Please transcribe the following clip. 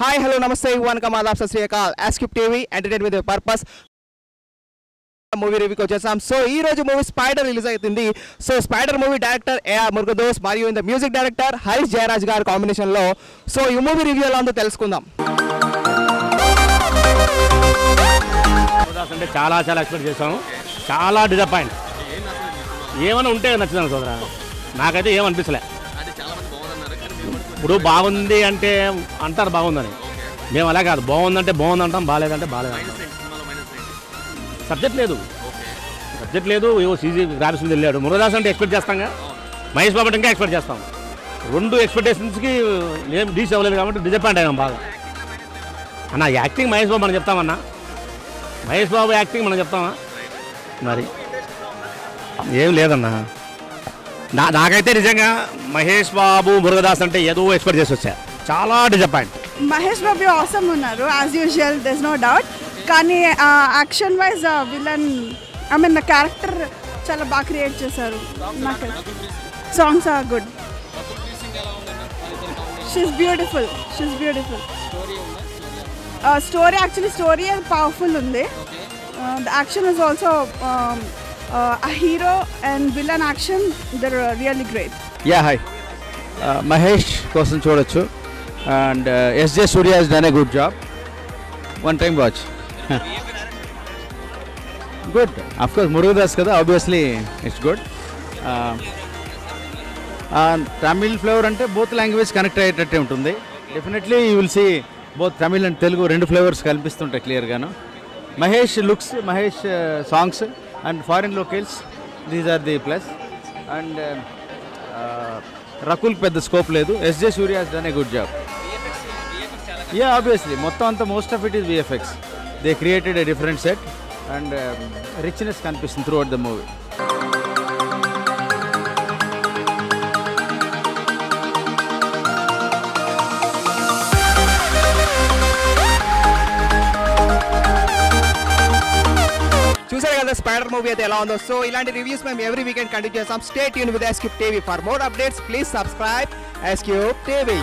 Hi hello నమస్తే. వన్ ఆదాబ్ సత్ శ్రీ అకాల్ TV entertain with purpose movie రివ్యూకి వచ్చేసాం. సో ఈ రోజు మూవీ స్పైడర్ రిలీజ్ అవుతుంది so Spyder movie director AR Murugadoss మరియు ఇంత మ్యూజిక్ డైరెక్టర్ హరీష్ జయరాజ్ గారి కాంబినేషన్లో సో ఈ మూవీ రివ్యూ ఎలా ఉందో తెలుసుకుందాం. అంటే చాలా చాలా ఎక్స్పెక్ట్ చేసాము చాలా డిసప్పాయింట్ ఏమైనా ఉంటే నచ్చింది సోదరా. నాకైతే ఏమనిపించలే ఇప్పుడు బాగుంది అంటే అంటారు బాగుందని. మేము అలా కాదు. బాగుందంటే బాగుంది అంటాం బాగాలేదంటే. బాగాలేదు సబ్జెక్ట్ లేదు. సబ్జెక్ట్ లేదు ఏవో సీజీ గ్రాఫిక్స్ మీద వెళ్ళాడు. మురదాస్ అంటే ఎక్స్పెక్ట్ చేస్తాంగా మహేష్ బాబు అంటే ఇంకా ఎక్స్పెక్ట్ చేస్తాం. రెండు ఎక్స్పెక్టేషన్స్కి ఏం డీస్ అవ్వలేదు కాబట్టి డిసప్పాయింట్ అయ్యాం బాగా. అన్న యాక్టింగ్ మహేష్ బాబు మనం చెప్తామన్నా? మహేష్ బాబు యాక్టింగ్ మనం చెప్తామా? మరి. ఏం లేదన్నా. నా నాకైతే నిజంగా మహేష్ బాబు మురుగదాస్ అంటే ఏదో ఎక్స్పెక్ట్ చేసి వచ్చారు చాలా డిసప్పాయింట్ మహేష్ బాబు అవసరం ఉన్నారు as usual there's no doubt కానీ action wise villain I mean నా క్యారెక్టర్ చాలా బాగా క్రియేట్ చేశారు. నాకు songs are good she's beautiful she's beautiful story actually story powerful ఉంది. The action is also a hero and villain action they're really great ya hi Mahesh కోసం చూడొచ్చు. And SJ Surya he's done a good job one time watch good of course Murugadoss కదా obviously it's good Tamil flavour అంటే both language connect అయ్యేటట్టే ఉంటుంది. Definitely you will see both Tamil and Telugu రెండు flavours కనిపిస్తుంటాయి క్లియర్గాను Mahesh looks Mahesh songs and foreign locals these are the plus and Rakul పెద్ద scope లేదు. SJ Surya has done a good job ya obviously మొత్తం అంతా most of it is VFX they created a different set and richness కనిపిస్తుంది throughout the movie చూసారు కదా spider movie అయితే ఎలా ఉందో. సో ఇలాంటి రివ్యూస్ మేము ఎవ్రీ వీకెండ్ కంటిన్యూ చేస్తాం. Stay Yoon with S Cube TV for more updates please subscribe S Cube TV